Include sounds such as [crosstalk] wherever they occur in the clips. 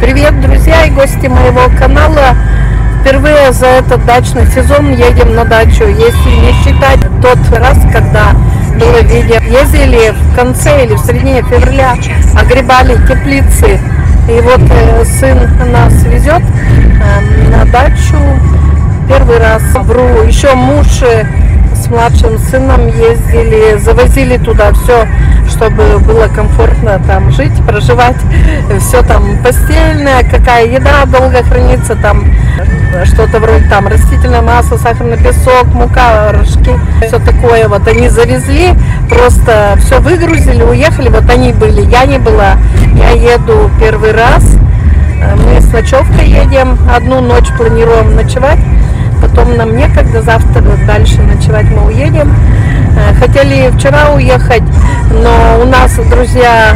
Привет, друзья и гости моего канала. Впервые за этот дачный сезон едем на дачу. Если не считать тот раз, когда было видео, ездили в конце или в середине февраля, огребали теплицы. И вот э, сын нас везет э, на дачу первый раз. Вру, еще муж э, с младшим сыном ездили, завозили туда все, чтобы было комфортно там жить, проживать. Все там постельное, какая еда долго хранится, там что-то вроде там растительное масло, сахарный песок, мука, рожки, все такое. Вот они завезли, просто все выгрузили, уехали. Вот они были, я не была. Я еду первый раз. Мы с ночевкой едем, одну ночь планируем ночевать потом нам некогда, завтра дальше ночевать мы уедем. Хотели вчера уехать, но у нас, друзья,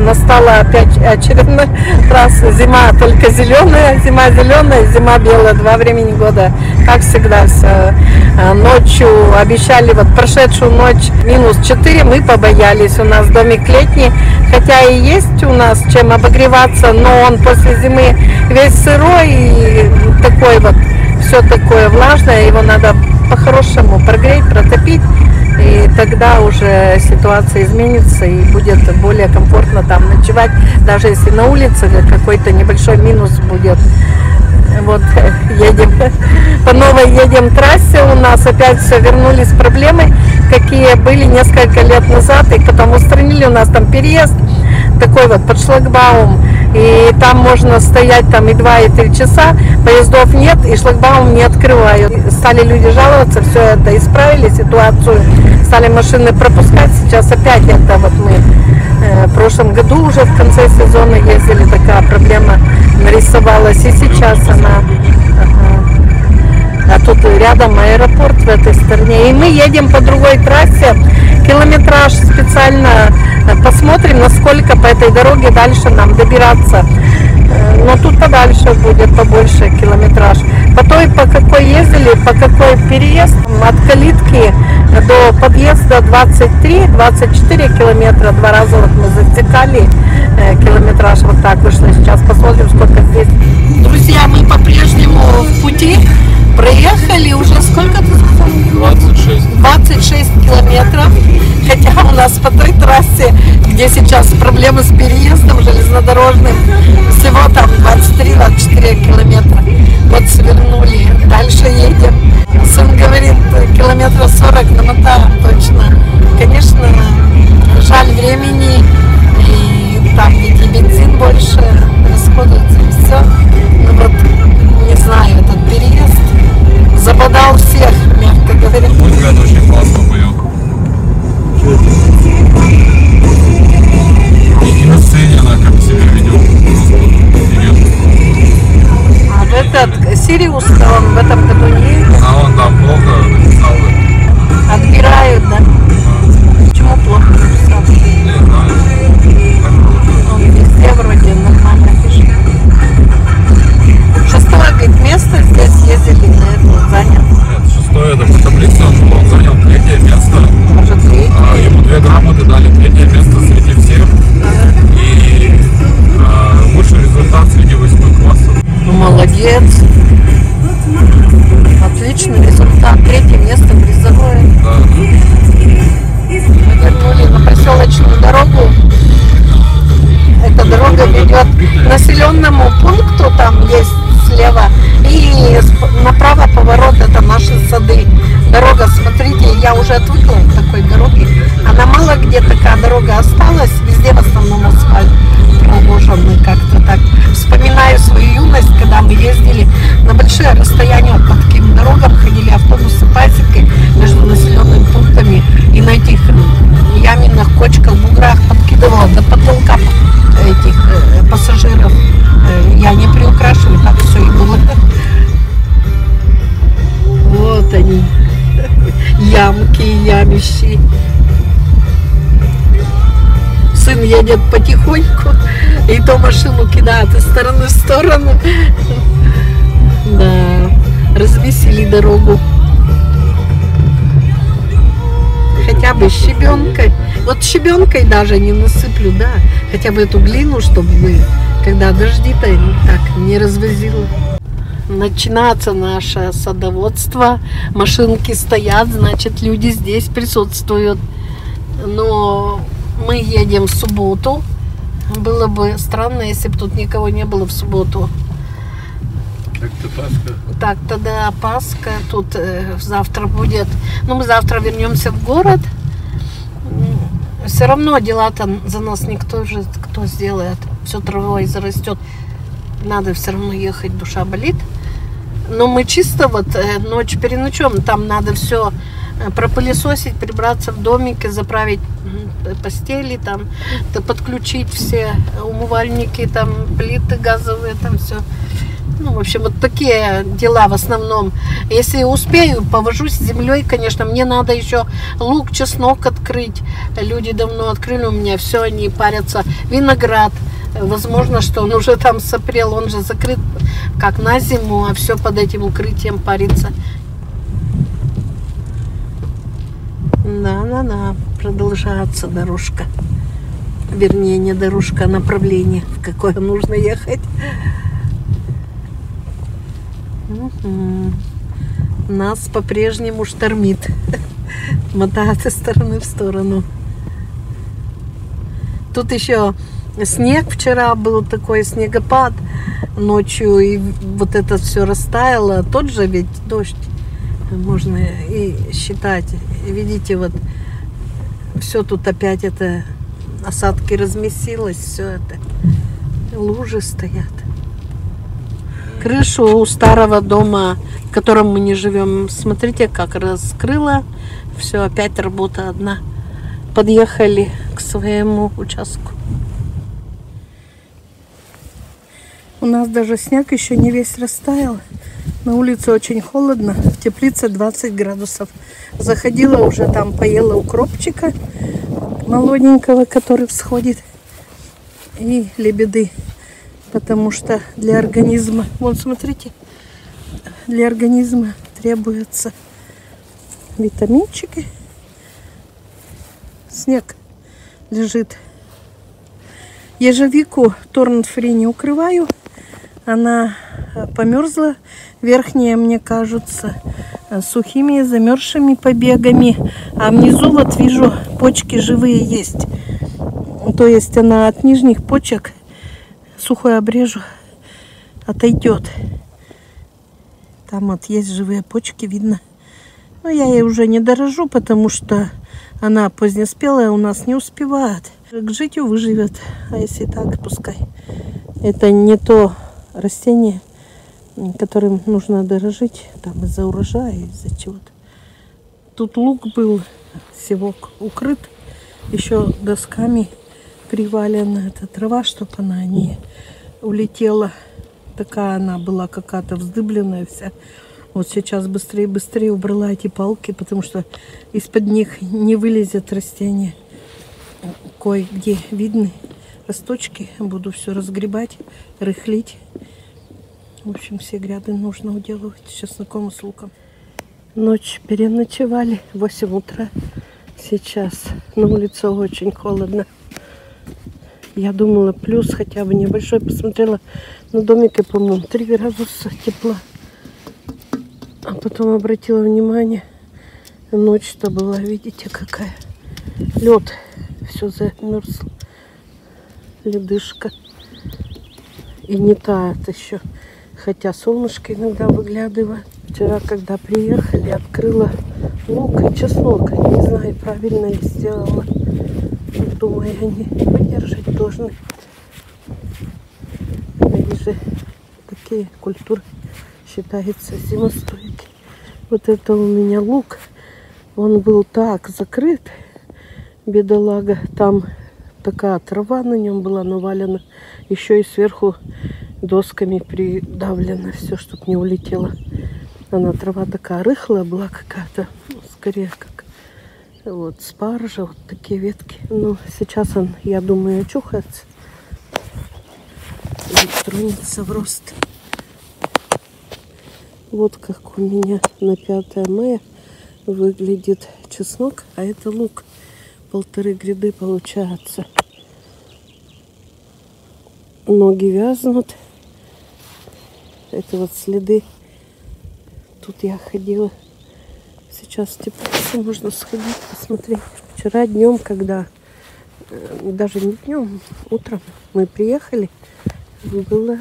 настала опять очередной [laughs] раз зима только зеленая, зима зеленая, зима белая, два времени года, как всегда все. Ночью обещали, вот прошедшую ночь минус 4, мы побоялись, у нас домик летний, хотя и есть у нас чем обогреваться, но он после зимы весь сырой и такой вот все такое влажное, его надо по-хорошему прогреть, протопить, и тогда уже ситуация изменится и будет более комфортно там ночевать, даже если на улице какой-то небольшой минус будет. Вот едем, [laughs] по новой едем трассе, у нас опять все вернулись проблемы, какие были несколько лет назад, и потом устранили у нас там переезд, такой вот под шлагбаум, и там можно стоять там и 2, и 3 часа, поездов нет, и шлагбаум не открывают. Стали люди жаловаться, все это исправили ситуацию, стали машины пропускать, сейчас опять это вот мы э, в прошлом году уже в конце сезона ездили, такая проблема нарисовалась, и сейчас она... А тут рядом аэропорт в этой стороне. И мы едем по другой трассе, километраж специально посмотрим, насколько по этой дороге дальше нам добираться. Но тут подальше будет побольше километраж. По той, по какой ездили, по какой переезд, от калитки до подъезда 23-24 километра. Два раза вот мы затекали километраж, вот так вышло. Сейчас посмотрим, сколько здесь. Друзья, 26. 26 километров. Хотя у нас по той трассе, где сейчас проблемы с переездом железнодорожным, всего там 23-24 километра. Вот свернули, дальше едем. Сын говорит, километра 40 намотаем точно. Конечно, жаль времени, и там ведь и бензин больше расходуется, и все. Ну вот, не знаю, этот переезд забодал всех, мягко говоря. Взгляд очень классно поет. И на сцене она как себя ведет. А в этот Сириус, он в этом году не А он там плохо написал. отбирают, да? Почему плохо написал? Место здесь ездили на это занял. Нет, шестое это по таблице он занял третье место. Может, третье. А, ему две грамоты дали третье место среди всех. И а, лучший результат среди восьми классов. Ну, молодец. Отличный результат. Третье место призовое. Да. Мы вернули на проселочную дорогу. Эта дорога ведет к населенному пункту, там есть слева, и направо поворот, это наши сады. Дорога, смотрите, я уже отвыкла от такой дороги. Она мало где такая дорога осталась, везде в основном асфальт проложенный как-то так. Вспоминаю свою юность, когда мы ездили на большие расстояния по таким дорогам, ходили автобусы пасекой между населенными пунктами и на этих яминах, кочках, буграх подкидывала Едет потихоньку, и то машину кидает из стороны в сторону. Да, развесили дорогу. Хотя бы щебенкой. Вот щебенкой даже не насыплю, да. Хотя бы эту глину, чтобы Когда дожди-то так не развозило. Начинается наше садоводство. Машинки стоят, значит, люди здесь присутствуют. Но мы едем в субботу. Было бы странно, если бы тут никого не было в субботу. Как-то Пасха. Так, тогда Пасха тут э, завтра будет. Ну, мы завтра вернемся в город. Все равно дела-то за нас никто же кто сделает. Все травой зарастет. Надо все равно ехать, душа болит. Но мы чисто вот э, ночь переночем. Там надо все пропылесосить, прибраться в домике, заправить постели, там, подключить все умывальники, там, плиты газовые, там все. Ну, в общем, вот такие дела в основном. Если успею, повожусь землей, конечно. Мне надо еще лук, чеснок открыть. Люди давно открыли у меня, все, они парятся. Виноград. Возможно, что он уже там сопрел, он же закрыт как на зиму, а все под этим укрытием парится. Да-да-да, продолжается дорожка. Вернее, не дорожка, а направление, в какое нужно ехать. Мгм. Нас по-прежнему штормит. Мотает из стороны в сторону. Тут еще снег вчера был такой снегопад ночью, и вот это все растаяло. Тот же ведь дождь можно и считать. Видите, вот все тут опять это осадки размесилось, все это. Лужи стоят. Крышу у старого дома, в котором мы не живем, смотрите, как раскрыла. Все, опять работа одна. Подъехали к своему участку. У нас даже снег еще не весь растаял. На улице очень холодно, в теплице 20 градусов. Заходила уже там, поела укропчика молоденького, который всходит. И лебеды. Потому что для организма, вон смотрите, для организма требуются витаминчики. Снег лежит. Ежевику торнфри не укрываю. Она э, померзла. Верхние, мне кажутся, э, сухими, замерзшими побегами. А внизу вот вижу, почки живые есть. То есть она от нижних почек сухой обрежу, отойдет. Там вот есть живые почки, видно. Но я ей уже не дорожу, потому что она позднеспелая, у нас не успевает. К житию выживет, а если так, пускай. Это не то растение, которым нужно дорожить там из-за урожая, из-за чего-то. Тут лук был всего укрыт, еще досками привалена эта трава, чтобы она не улетела. Такая она была какая-то вздыбленная вся. Вот сейчас быстрее быстрее убрала эти палки, потому что из-под них не вылезет растение. Кое-где видны росточки. Буду все разгребать, рыхлить. В общем, все гряды нужно уделывать с чесноком и с луком. Ночь переночевали, 8 утра. Сейчас на улице очень холодно. Я думала, плюс хотя бы небольшой. Посмотрела на домике, по-моему, 3 градуса тепла. А потом обратила внимание, ночь-то была, видите, какая. Лед, все замерзло. Ледышка. И не тает еще. Хотя солнышко иногда выглядывает. Вчера, когда приехали, открыла лук и чеснок. Не знаю, правильно ли сделала. Думаю, они выдержать должны. Они же такие культуры считаются зимостойкие. Вот это у меня лук. Он был так закрыт, бедолага. Там такая трава на нем была навалена. Еще и сверху досками придавлено все, чтобы не улетело. Она трава такая рыхлая была какая-то, ну, скорее как вот спаржа, вот такие ветки. Ну, сейчас он, я думаю, очухается и тронется в рост. Вот как у меня на 5 мая выглядит чеснок, а это лук. Полторы гряды получается. ноги вязнут. Это вот следы. Тут я ходила. Сейчас теплицу можно сходить, посмотреть. Вчера днем, когда э, даже не днем, утром мы приехали, было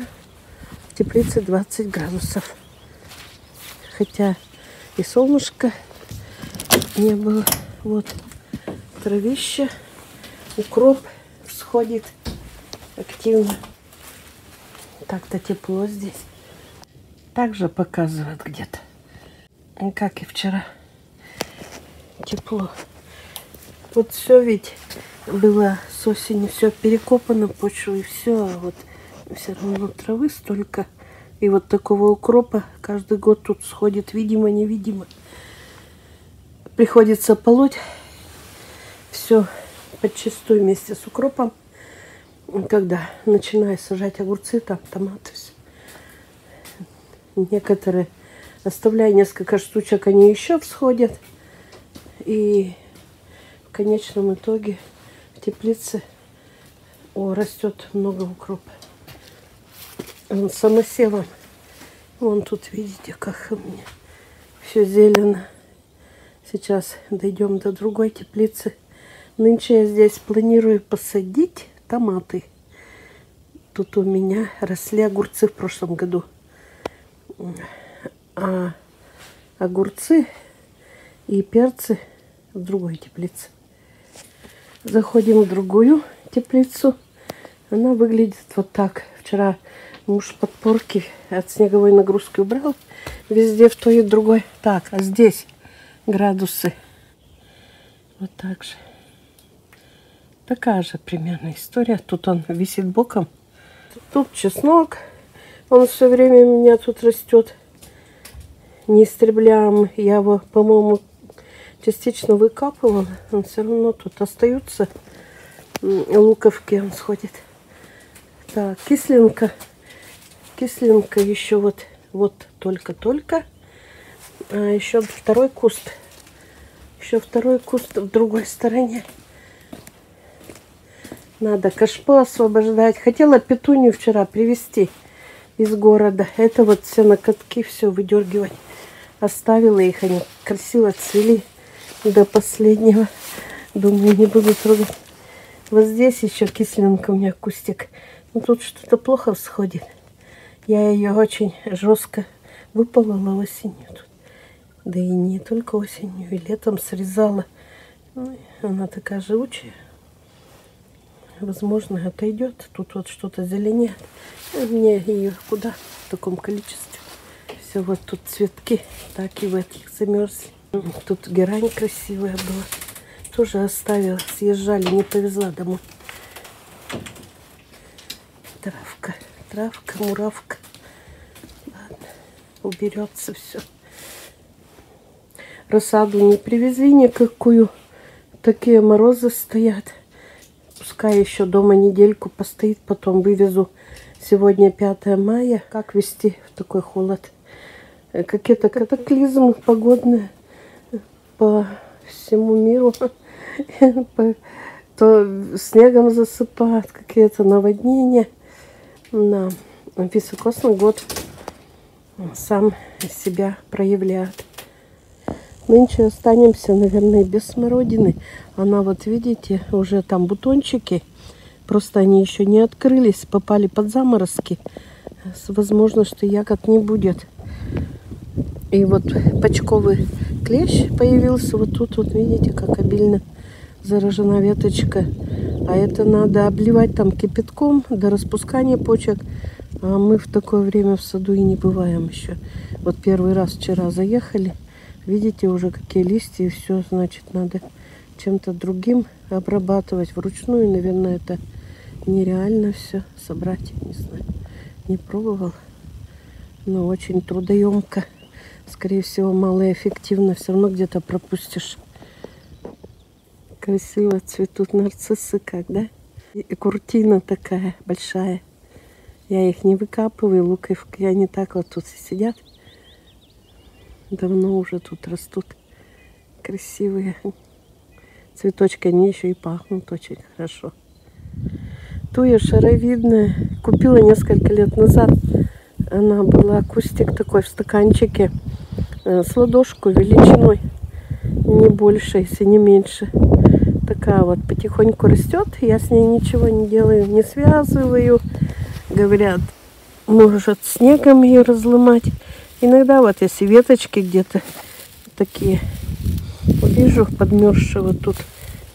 в теплице 20 градусов. Хотя и солнышко не было. Вот травище, укроп всходит активно. Так-то тепло здесь. Также показывает где-то. Как и вчера. Тепло. Вот все ведь было с осени, все перекопано почву и все. А вот все равно травы столько. И вот такого укропа каждый год тут сходит, видимо-невидимо. Приходится полоть все подчистую вместе с укропом. Когда начинаю сажать огурцы, там томаты, все. Некоторые оставляю несколько штучек, они еще всходят. И в конечном итоге в теплице о, растет много укропа. Он самосевом. Вон тут, видите, как у меня все зелено. Сейчас дойдем до другой теплицы. Нынче я здесь планирую посадить томаты. Тут у меня росли огурцы в прошлом году. А огурцы и перцы в другой теплице. Заходим в другую теплицу. Она выглядит вот так. Вчера муж подпорки от снеговой нагрузки убрал. Везде в той и другой. Так, а здесь градусы. Вот так же. Такая же примерно история. Тут он висит боком. Тут чеснок. Он все время у меня тут растет. Не истребляем. Я его, по-моему, частично выкапывала. Он все равно тут остаются. Луковки он сходит. Так, кислинка. Кислинка еще вот, вот только-только. А еще второй куст. Еще второй куст в другой стороне. Надо кашпо освобождать. Хотела петунью вчера привезти из города. Это вот все на катки все выдергивать. Оставила их, они красиво цвели до последнего. Думаю, не буду трогать. Вот здесь еще кисленка у меня кустик. Но тут что-то плохо всходит. Я ее очень жестко выполола осенью. Тут. Да и не только осенью, и летом срезала. Ну, она такая живучая. Возможно, отойдет. Тут вот что-то зеленеет. Мне ее куда в таком количестве? Все, вот тут цветки так и в этих замерзли. Тут герань красивая была. Тоже оставила. Съезжали, не повезла домой. Травка, травка, муравка. Ладно, уберется все. Рассаду не привезли никакую. Такие морозы стоят. Пускай еще дома недельку постоит, потом вывезу. Сегодня 5 мая. Как вести в такой холод? Какие-то катаклизмы погодные по всему миру. [laughs] То снегом засыпают, какие-то наводнения. На високосный год сам себя проявляет. Нынче останемся, наверное, без смородины. Она, вот видите, уже там бутончики. Просто они еще не открылись, попали под заморозки. Возможно, что ягод не будет. И вот почковый клещ появился вот тут, вот видите, как обильно заражена веточка. А это надо обливать там кипятком до распускания почек. А мы в такое время в саду и не бываем еще. Вот первый раз вчера заехали. Видите уже какие листья и все, значит, надо чем-то другим обрабатывать. Вручную, наверное, это нереально все собрать. Не знаю, не пробовал. Но очень трудоемко скорее всего, малоэффективно. Все равно где-то пропустишь. Красиво цветут нарциссы, как, да? И куртина такая большая. Я их не выкапываю, луковки, они так вот тут сидят. Давно уже тут растут. Красивые [laughs] цветочки, они еще и пахнут очень хорошо. Туя шаровидная. Купила несколько лет назад. Она была кустик такой в стаканчике. э, С ладошку величиной. Не больше, если не меньше. Такая вот потихоньку растет. Я с ней ничего не делаю, не связываю. Говорят, может снегом ее разломать. Иногда вот если веточки где-то такие увижу подмерзшие вот тут,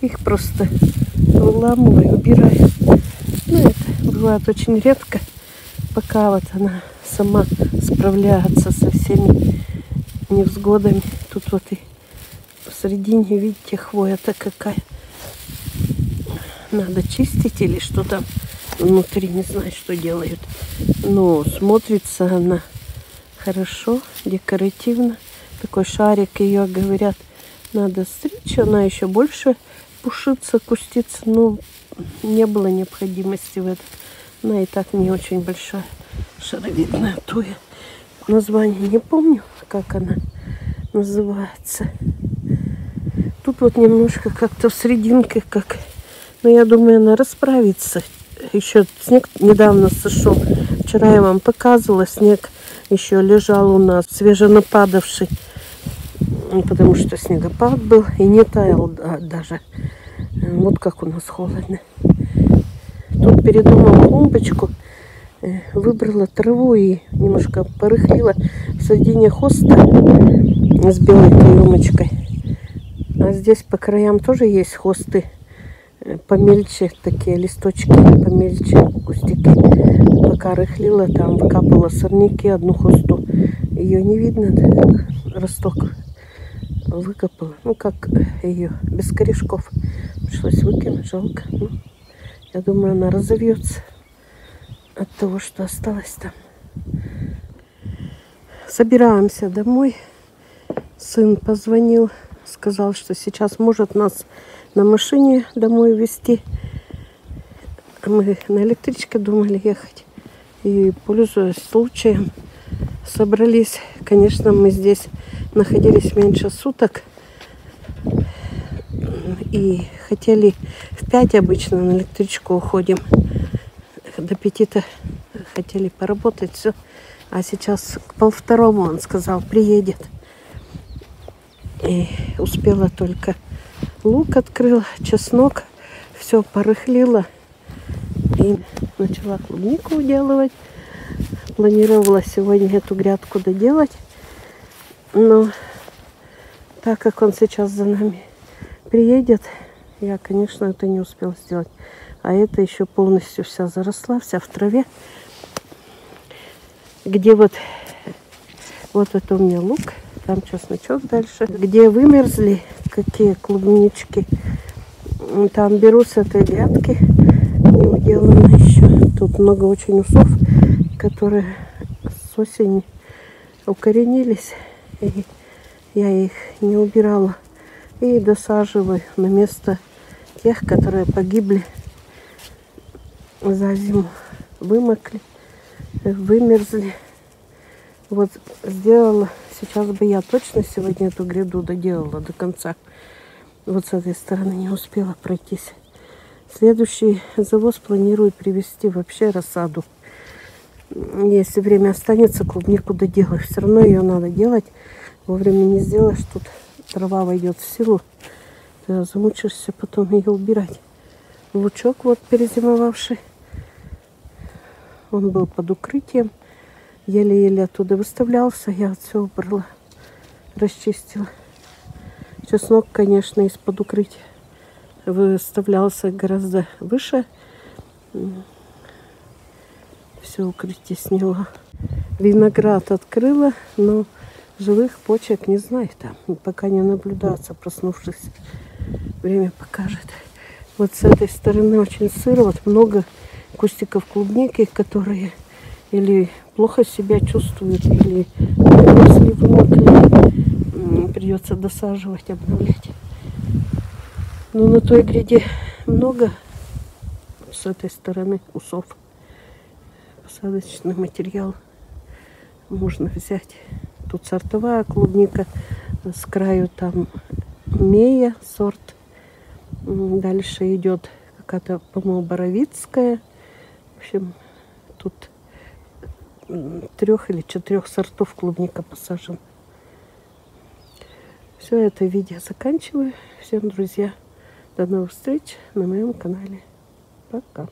их просто выламываю, убираю. Ну, это бывает очень редко, пока вот она сама справляется со всеми невзгодами. Тут вот и в середине, видите, хвоя-то какая. Надо чистить или что там внутри, не знаю, что делают. Но смотрится она хорошо, декоративно. Такой шарик ее, говорят, надо стричь. Она еще больше пушится, кустится. Но не было необходимости в этом. Она и так не очень большая, шаровидная туя. Название не помню, как она называется. Тут вот немножко как-то в серединке, как... Но я думаю, она расправится. Еще снег недавно сошел. Вчера я вам показывала, снег еще лежал у нас, свеженападавший. Ну, Потому что снегопад был и не таял да- даже. Вот как у нас холодно. Тут перед домом клумбочку э, выбрала траву и немножко порыхлила в середине хоста с белой каемочкой. А здесь по краям тоже есть хосты помельче, такие листочки помельче, кустики. Пока рыхлила, там выкапала сорняки, одну хосту. Ее не видно, росток выкопала. Ну, как ее, без корешков. Пришлось выкинуть, жалко. Ну, я думаю, она разовьется от того, что осталось там. Собираемся домой. Сын позвонил, сказал, что сейчас может нас на машине домой везти. Мы на электричке думали ехать. И пользуясь случаем, собрались. Конечно, мы здесь находились меньше суток. И хотели в 5 обычно на электричку уходим. До пяти-то хотели поработать, все. А сейчас к полвторому он сказал, приедет. И успела только лук открыла, чеснок, все порыхлила. И начала клубнику уделывать. Планировала сегодня эту грядку доделать. Но так как он сейчас за нами приедет, я, конечно, это не успела сделать. А это еще полностью вся заросла, вся в траве. Где вот, вот это у меня лук, там чесночок дальше. Где вымерзли, какие клубнички, там беру с этой грядки, не уделано еще. Тут много очень усов, которые с осени укоренились. И я их не убирала. И досаживаю на место тех, которые погибли за зиму. Вымокли, вымерзли. Вот сделала, сейчас бы я точно сегодня эту гряду доделала до конца. Вот с этой стороны не успела пройтись. Следующий завоз планирую привезти вообще рассаду. Если время останется, клубнику доделаю. Все равно ее надо делать. Вовремя не сделаешь, тут трава войдет в силу. Ты замучишься потом ее убирать. Лучок вот перезимовавший. Он был под укрытием. Еле-еле оттуда выставлялся. Я все убрала, расчистила. Чеснок, конечно, из-под укрытия выставлялся гораздо выше. Все укрытие сняла. Виноград открыла, но живых почек не знаю там. Пока не наблюдаться, проснувшись. Время покажет. Вот с этой стороны очень сыро. Вот много кустиков клубники, которые или плохо себя чувствуют, или если вымокли, придется досаживать, обновлять. Но на той гряде много с этой стороны усов. Посадочный материал можно взять. Тут сортовая клубника, с краю там мея сорт. Дальше идет какая-то, по-моему, боровицкая. В общем, тут трех или четырех сортов клубника посажен. Все это видео заканчиваю. Всем, друзья, до новых встреч на моем канале. Пока.